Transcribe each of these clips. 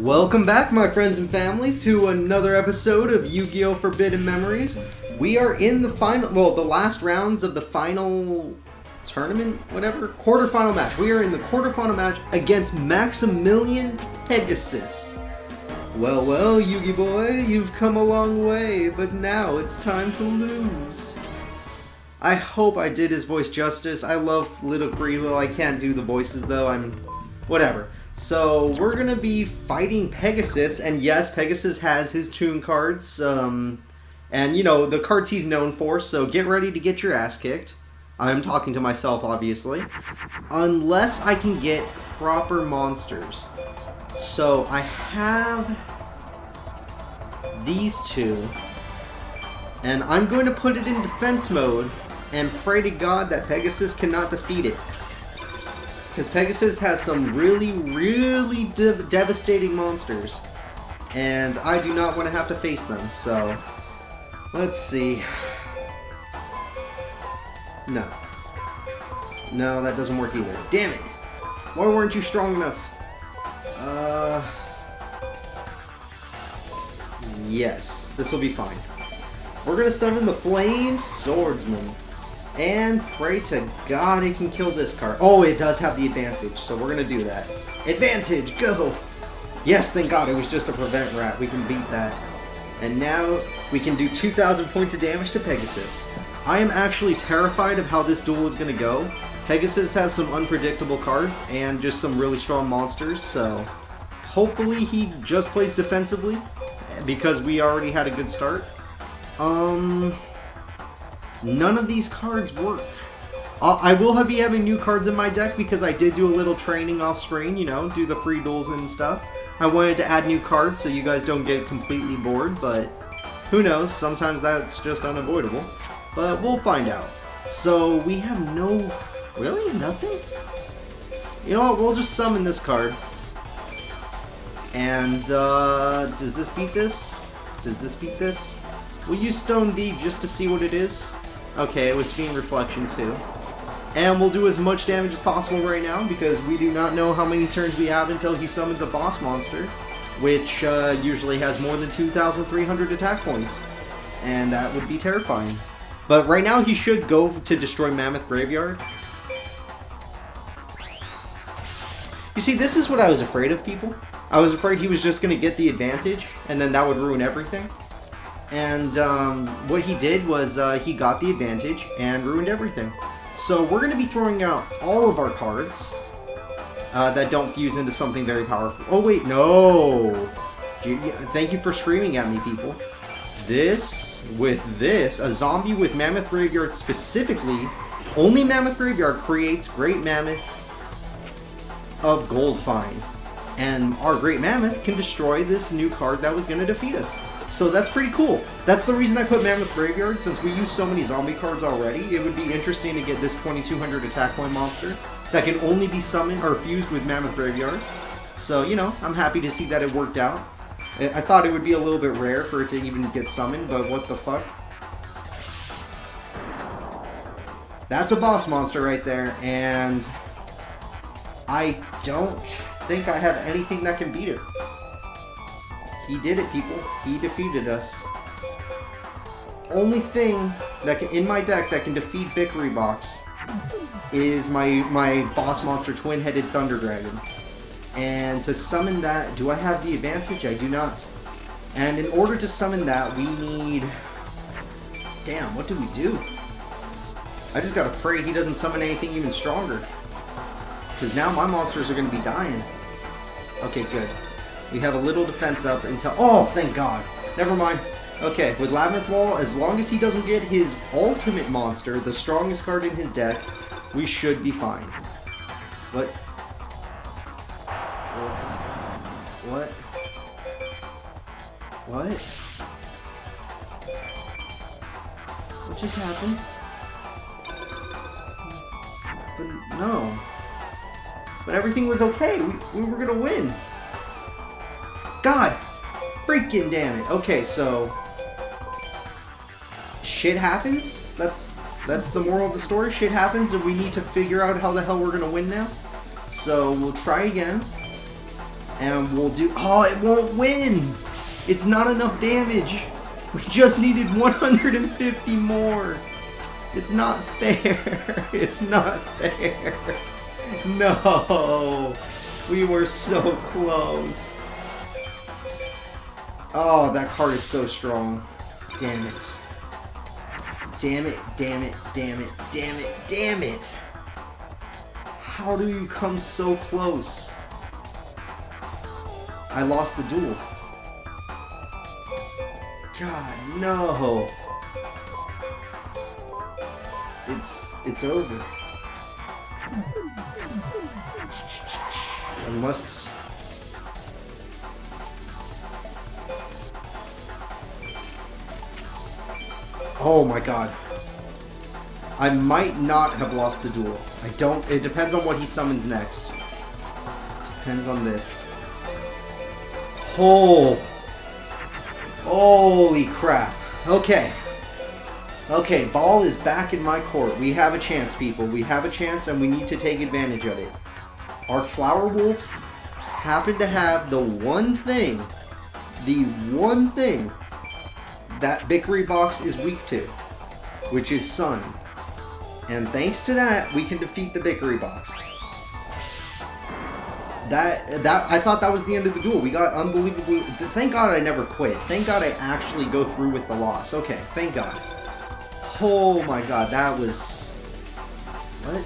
Welcome back, my friends and family, to another episode of Yu-Gi-Oh! Forbidden Memories. We are in the final, well, the last rounds of the final tournament, whatever, quarterfinal match. We are in the quarterfinal match against Maximilian Pegasus. Well, well, Yugi boy, you've come a long way, but now it's time to lose. I hope I did his voice justice. I love Little Kuriboh. I can't do the voices though. I'm whatever. So we're gonna be fighting Pegasus, and yes, Pegasus has his Toon cards, um, and you know the cards he's known for. So get ready to get your ass kicked. I'm talking to myself, obviously, unless I can get proper monsters. So I have these two, and I'm going to put it in defense mode and pray to God that Pegasus cannot defeat it. Because Pegasus has some really, really de devastating monsters. And I do not want to have to face them, so... Let's see. No. No, that doesn't work either. Damn it! Why weren't you strong enough? Uh... Yes, this will be fine. We're gonna summon the Flame Swordsman. And pray to God it can kill this card. Oh, it does have the advantage, so we're going to do that. Advantage, go! Yes, thank God, it was just a prevent rat. We can beat that. And now we can do 2,000 points of damage to Pegasus. I am actually terrified of how this duel is going to go. Pegasus has some unpredictable cards and just some really strong monsters, so hopefully he just plays defensively because we already had a good start. Um, None of these cards work. I will have be having new cards in my deck because I did do a little training off screen, you know, do the free duels and stuff. I wanted to add new cards so you guys don't get completely bored, but who knows, sometimes that's just unavoidable. But we'll find out. So we have no... Really? Nothing? You know what, we'll just summon this card. And, uh, does this beat this? Does this beat this? We'll use Stone D just to see what it is. Okay, it was Fiend Reflection too. And we'll do as much damage as possible right now because we do not know how many turns we have until he summons a boss monster, which uh, usually has more than 2,300 attack points. And that would be terrifying. But right now he should go to destroy Mammoth Graveyard. You see, this is what I was afraid of, people. I was afraid he was just going to get the advantage, and then that would ruin everything. And um, what he did was uh, he got the advantage and ruined everything. So we're going to be throwing out all of our cards uh, that don't fuse into something very powerful. Oh, wait, no. Thank you for screaming at me, people. This, with this, a zombie with Mammoth Graveyard specifically, only Mammoth Graveyard creates Great Mammoth of Goldfine. And our Great Mammoth can destroy this new card that was going to defeat us. So that's pretty cool. That's the reason I put Mammoth Graveyard, since we use so many zombie cards already, it would be interesting to get this 2200 attack point monster that can only be summoned or fused with Mammoth Graveyard. So, you know, I'm happy to see that it worked out. I thought it would be a little bit rare for it to even get summoned, but what the fuck. That's a boss monster right there, and I don't think I have anything that can beat it. He did it, people. He defeated us. Only thing that can, in my deck that can defeat Bickuribox is my my boss monster twin-headed Thunder Dragon. And to summon that, do I have the advantage? I do not. And in order to summon that, we need... Damn, what do we do? I just gotta pray he doesn't summon anything even stronger. Because now my monsters are gonna be dying. Okay, good. We have a little defense up until... Oh, thank God. Never mind. Okay, with Labyrinth Wall, as long as he doesn't get his ultimate monster, the strongest card in his deck, we should be fine. What? What? What? What just happened? But no. But everything was okay. We, we were gonna win. God! Freaking damn it. Okay, so... Shit happens? That's that's the moral of the story. Shit happens and we need to figure out how the hell we're gonna win now. So we'll try again. And we'll do... Oh, it won't win! It's not enough damage! We just needed 150 more! It's not fair! It's not fair! No! We were so close! Oh, that card is so strong. Damn it. Damn it, damn it, damn it, damn it, damn it! How do you come so close? I lost the duel. God, no. It's it's over. Unless Oh my god. I might not have lost the duel. I don't it depends on what he summons next. Depends on this. Oh. Holy crap. Okay. Okay, ball is back in my court. We have a chance, people. We have a chance, and we need to take advantage of it. Our Flower Wolf happened to have the one thing, the one thing that Bickuribox is weak to, which is Sun. And thanks to that, we can defeat the Bickuribox that that I thought that was the end of the duel. We got unbelievably. Thank God I never quit. Thank God I actually go through with the loss. Okay, thank God. Oh my God, that was what?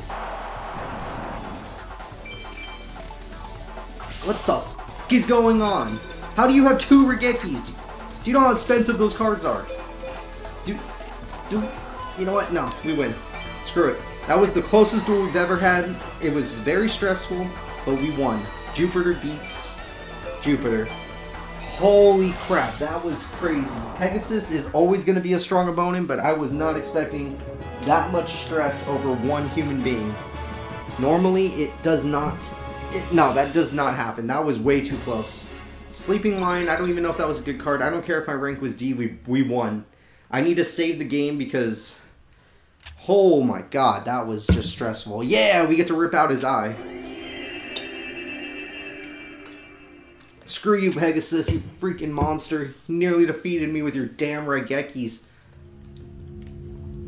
What the is going on? How do you have two Raigekis? Do, you know how expensive those cards are? Do, do, you know what? No, we win. Screw it. That was the closest duel we've ever had. It was very stressful but we won. Jupiter beats Jupiter. Holy crap, that was crazy. Pegasus is always going to be a strong opponent, but I was not expecting that much stress over one human being. Normally, it does not... It, no, that does not happen. That was way too close. Sleeping Lion, I don't even know if that was a good card. I don't care if my rank was D, we, we won. I need to save the game because... Oh my god, that was just stressful. Yeah, we get to rip out his eye. Screw you, Pegasus, you freaking monster. You nearly defeated me with your damn Raigekis.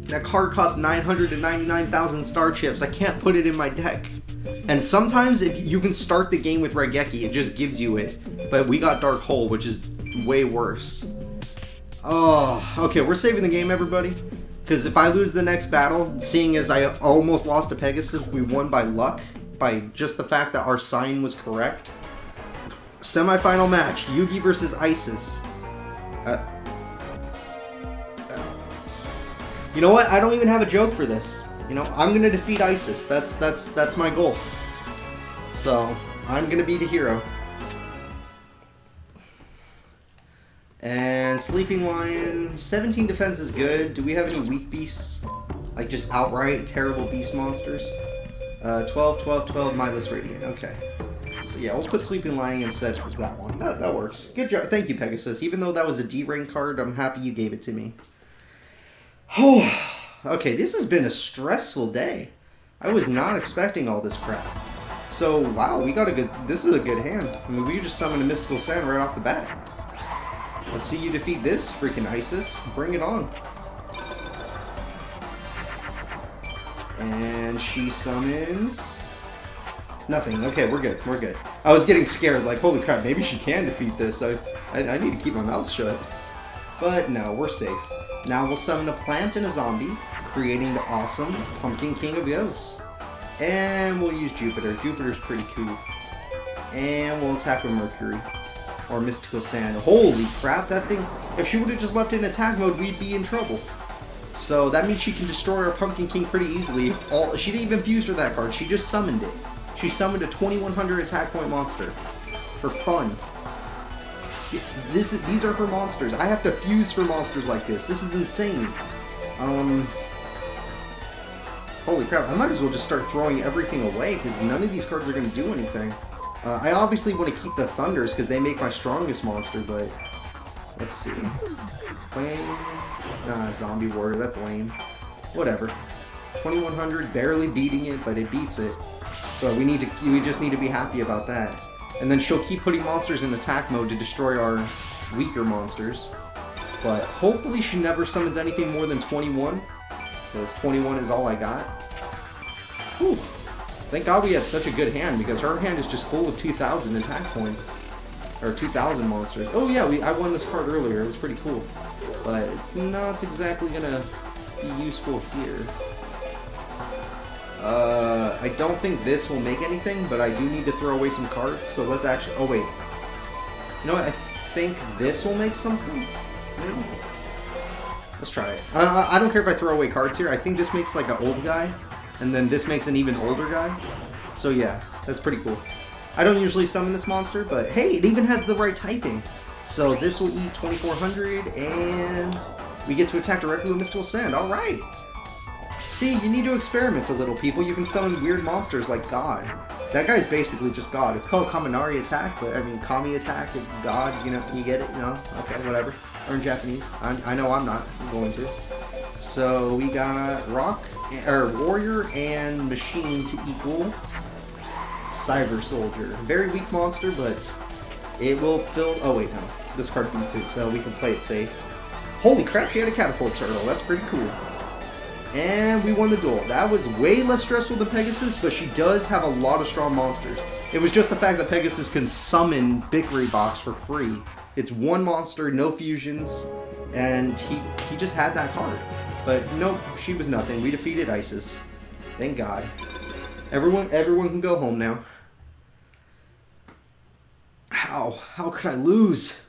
That card costs 999,000 star chips. I can't put it in my deck. And sometimes if you can start the game with Raigeki, it just gives you it. But we got Dark Hole, which is way worse. Oh, okay, we're saving the game, everybody. Because if I lose the next battle, seeing as I almost lost to Pegasus, we won by luck, by just the fact that our sign was correct. Semi-final match, Yugi versus Isis. Uh, you know what? I don't even have a joke for this. You know, I'm gonna defeat Isis. That's that's that's my goal. So I'm gonna be the hero. And Sleeping Lion, 17 defense is good. Do we have any weak beasts? Like just outright terrible beast monsters? Uh, 12, 12, 12, mindless radiant. Okay. So yeah, we'll put Sleeping Lion instead for that one. That, that works. Good job. Thank you, Pegasus. Even though that was a D-rank card, I'm happy you gave it to me. Oh, okay, this has been a stressful day. I was not expecting all this crap. So, wow, we got a good... This is a good hand. I mean, we just summoned a Mystical Sand right off the bat. Let's see you defeat this freaking Isis. Bring it on. And she summons... Nothing. Okay, we're good. We're good. I was getting scared, like, holy crap, maybe she can defeat this. I, I, I need to keep my mouth shut. But no, we're safe. Now we'll summon a plant and a zombie, creating the awesome Pumpkin King of Ghosts. And we'll use Jupiter. Jupiter's pretty cool. And we'll attack with Mercury. Or Mystical Sand. Holy crap, that thing... If she would have just left it in attack mode, we'd be in trouble. So that means she can destroy our Pumpkin King pretty easily. All She didn't even fuse for that card, she just summoned it. She summoned a 2100 attack point monster. For fun. This These are her monsters. I have to fuse for monsters like this. This is insane. Um... Holy crap, I might as well just start throwing everything away, because none of these cards are going to do anything. Uh, I obviously want to keep the Thunders, because they make my strongest monster, but... Let's see. Playing... Zombie Warrior, that's lame. Whatever. 2100, barely beating it, but it beats it. So we need to, we just need to be happy about that. And then she'll keep putting monsters in attack mode to destroy our weaker monsters. But hopefully she never summons anything more than 21. Because 21 is all I got. Whew. Thank God we had such a good hand, because her hand is just full of 2,000 attack points. Or 2,000 monsters. Oh yeah, we, I won this card earlier, it was pretty cool. But it's not exactly gonna be useful here. Uh, I don't think this will make anything, but I do need to throw away some cards, so let's actually... Oh, wait. You know what? I think this will make something? Maybe? Let's try it. Uh, I don't care if I throw away cards here. I think this makes like an old guy, and then this makes an even older guy. So yeah, that's pretty cool. I don't usually summon this monster, but hey, it even has the right typing. So this will eat 2400, and we get to attack directly with Mystical Sand. All right. See, you need to experiment a little, people. You can summon weird monsters like God. That guy's basically just God. It's called Kaminari Attack, but I mean, Kami Attack, God, you know, you get it, you know? Okay, whatever. Or in Japanese. I, I know I'm not going to. So we got Rock, or Warrior and Machine to equal Cyber Soldier. Very weak monster, but it will fill... Oh, wait, no. This card beats it, so we can play it safe. Holy crap, she had a Catapult Turtle. That's pretty cool. And we won the duel. That was way less stressful than Pegasus, but she does have a lot of strong monsters. It was just the fact that Pegasus can summon Bickuribox for free. It's one monster, no fusions, and he, he just had that card. But nope, she was nothing. We defeated Isis. Thank God. Everyone everyone can go home now. How? How could I lose?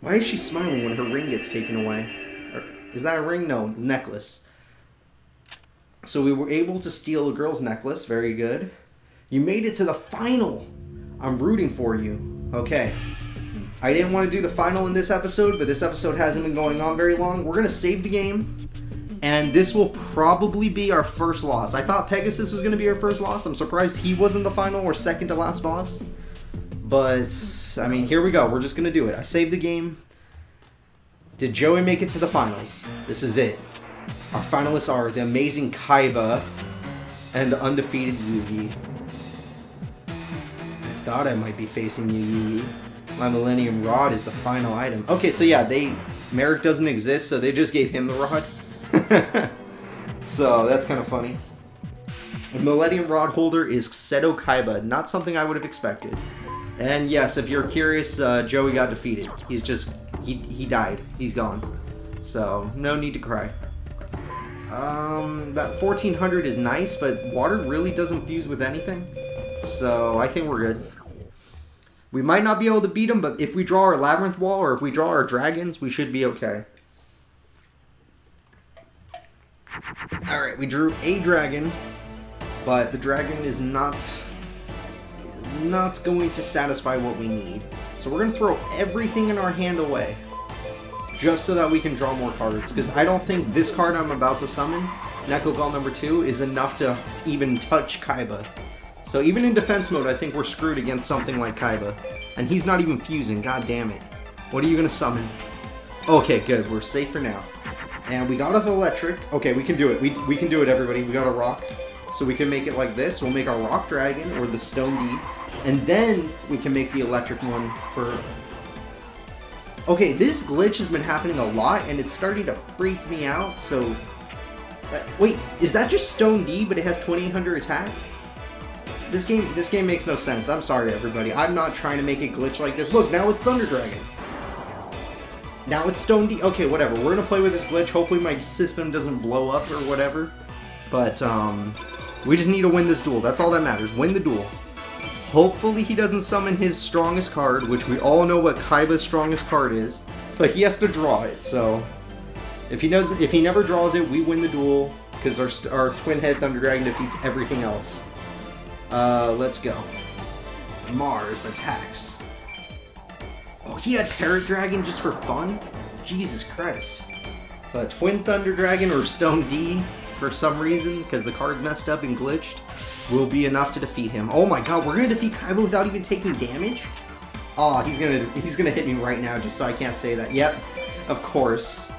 Why is she smiling when her ring gets taken away? Or, is that a ring? No, necklace. So we were able to steal a girl's necklace. Very good. You made it to the final. I'm rooting for you. Okay. I didn't want to do the final in this episode, but this episode hasn't been going on very long. We're going to save the game. And this will probably be our first loss. I thought Pegasus was going to be our first loss. I'm surprised he wasn't the final or second to last boss. But, I mean, here we go. We're just to do it. I saved the game. Did Joey make it to the finals? This is it. Our finalists are the amazing Kaiba and the undefeated Yugi. I thought I might be facing you, Yugi. My Millennium Rod is the final item. Okay, so yeah, they... Marik doesn't exist, so they just gave him the rod. so, that's kind of funny. The Millennium Rod holder is Seto Kaiba. Not something I would have expected. And yes, if you're curious, uh, Joey got defeated. He's just, he, he died. He's gone. So, no need to cry. Um, that 1400 is nice, but water really doesn't fuse with anything. So, I think we're good. We might not be able to beat him, but if we draw our Labyrinth Wall, or if we draw our Dragons, we should be okay. Alright, we drew a dragon, but the dragon is not not going to satisfy what we need. So we're going to throw everything in our hand away. Just so that we can draw more cards. Because I don't think this card I'm about to summon, Neko Bell number 2, is enough to even touch Kaiba. So even in defense mode, I think we're screwed against something like Kaiba. And he's not even fusing, god damn it. What are you going to summon? Okay, good. We're safe for now. And we got a electric. Okay, we can do it. We, we can do it, everybody. We got a rock. So we can make it like this. We'll make our rock dragon, or the stone D. And then we can make the electric one for... Okay, this glitch has been happening a lot, and it's starting to freak me out, so... Uh, wait, is that just Stone D, but it has 2800 attack? This game, this game makes no sense. I'm sorry, everybody. I'm not trying to make it glitch like this. Look, now it's Thunder Dragon. Now it's Stone D. Okay, whatever. We're gonna play with this glitch. Hopefully my system doesn't blow up or whatever. But, um... We just need to win this duel. That's all that matters. Win the duel. Hopefully he doesn't summon his strongest card, which we all know what Kaiba's strongest card is. But he has to draw it, so... If he does, if he never draws it, we win the duel, because our, our Twin Head Thunder Dragon defeats everything else. Uh, let's go. Mars attacks. Oh, he had Parrot Dragon just for fun? Jesus Christ. But Twin Thunder Dragon or Stone D, for some reason, because the card messed up and glitched will be enough to defeat him. Oh my god, we're gonna defeat Kaiba without even taking damage? Oh, he's gonna he's gonna hit me right now just so I can't say that. Yep, of course.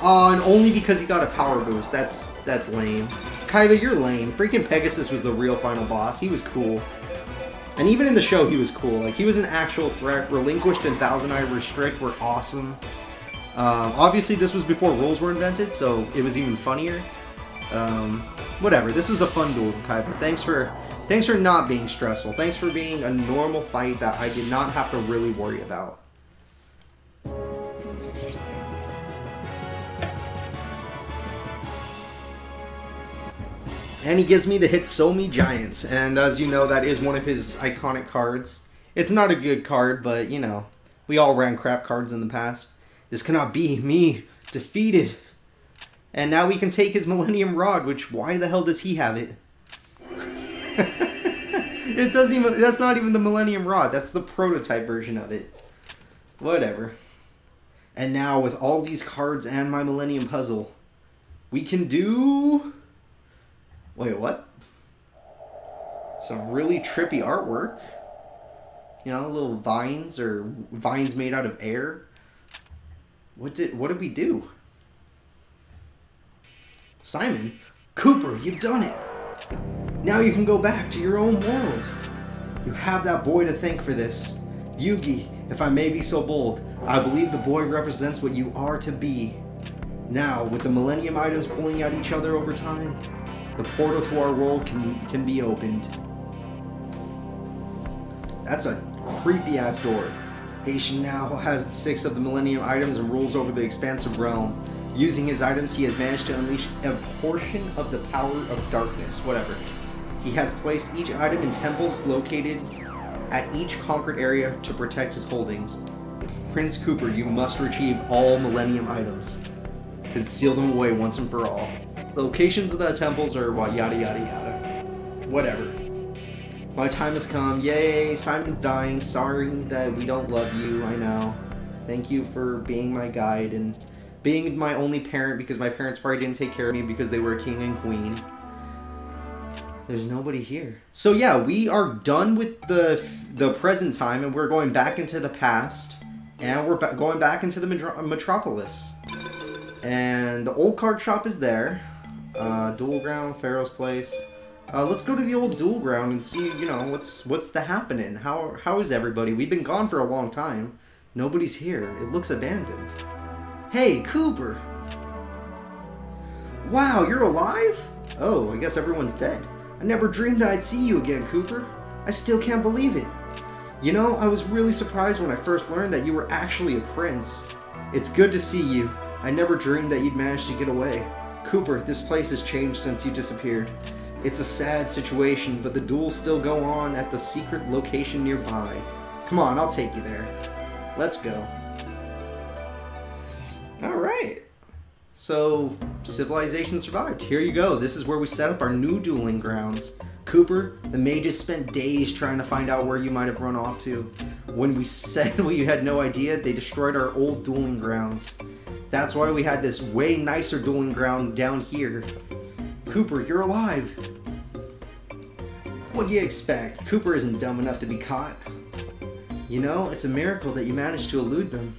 Oh, and only because he got a power boost. That's that's lame. Kaiba, you're lame. Freaking Pegasus was the real final boss. He was cool. And even in the show, he was cool. Like, he was an actual threat. Relinquished and Thousand Eye Restrict were awesome. Um, obviously, this was before rules were invented, so it was even funnier. Um, whatever. This was a fun duel, Kaiba. Thanks for, thanks for not being stressful. Thanks for being a normal fight that I did not have to really worry about. And he gives me the hit Hitotsu-Me Giants, and as you know, that is one of his iconic cards. It's not a good card, but you know, we all ran crap cards in the past. This cannot be me defeated. And now we can take his Millennium Rod, which why the hell does he have it? it doesn't even that's not even the Millennium Rod, that's the prototype version of it. Whatever. And now with all these cards and my Millennium Puzzle, we can do Wait, what? Some really trippy artwork. You know, little vines or vines made out of air. What did what did we do? Simon, Cooper, you've done it. Now you can go back to your own world. You have that boy to thank for this. Yugi, if I may be so bold, I believe the boy represents what you are to be. Now, with the Millennium items pulling at each other over time, the portal to our world can, can be opened. That's a creepy ass door. Heishin now has six of the Millennium items and rules over the expansive realm. Using his items, he has managed to unleash a portion of the power of darkness, whatever. He has placed each item in temples located at each conquered area to protect his holdings. Prince Cooper, you must retrieve all Millennium items and seal them away once and for all locations of the temples are what yada yada yada. Whatever. My time has come. Yay, Simon's dying. Sorry that we don't love you, I know. Thank you for being my guide and being my only parent because my parents probably didn't take care of me because they were a king and queen. There's nobody here. So yeah, we are done with the the present time and we're going back into the past and we're ba going back into the metropolis. And the old card shop is there. Uh, duel ground, Pharaoh's place. Uh, let's go to the old duel ground and see, you know, what's what's the happening. How how is everybody? We've been gone for a long time. Nobody's here. It looks abandoned. Hey, Cooper. Wow, you're alive? Oh, I guess everyone's dead. I never dreamed I'd see you again, Cooper. I still can't believe it. You know, I was really surprised when I first learned that you were actually a prince. It's good to see you. I never dreamed that you'd manage to get away. Cooper, this place has changed since you disappeared. It's a sad situation, but the duels still go on at the secret location nearby. Come on, I'll take you there. Let's go. Alright. So, civilization survived. Here you go. This is where we set up our new dueling grounds. Cooper, the mages spent days trying to find out where you might have run off to. When we said we had no idea, they destroyed our old dueling grounds. That's why we had this way nicer dueling ground down here. Cooper, you're alive. What do you expect? Cooper isn't dumb enough to be caught. You know, it's a miracle that you managed to elude them.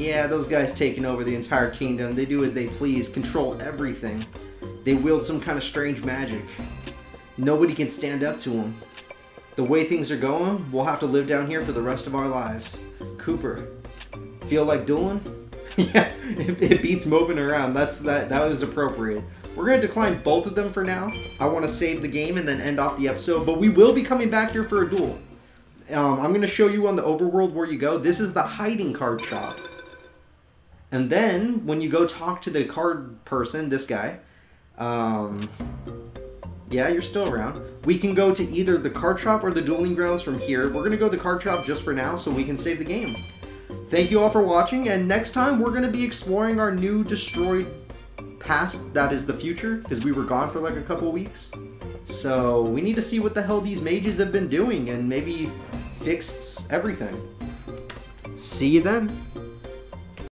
Yeah, those guys taking over the entire kingdom, they do as they please, control everything. They wield some kind of strange magic. Nobody can stand up to them. The way things are going, we'll have to live down here for the rest of our lives. Cooper, feel like dueling? yeah, it, it, beats moving around. That's that. That was appropriate. We're gonna decline both of them for now. I want to save the game and then end off the episode, but we will be coming back here for a duel. Um, I'm gonna show you on the overworld where you go. This is the hiding card shop. And then when you go talk to the card person, this guy, um, yeah, you're still around. We can go to either the card shop or the dueling grounds from here. We're gonna go to the card shop just for now so we can save the game. Thank you all for watching, and next time we're going to be exploring our new destroyed past that is the future, because we were gone for like a couple weeks. So we need to see what the hell these mages have been doing and maybe fix everything. See you then.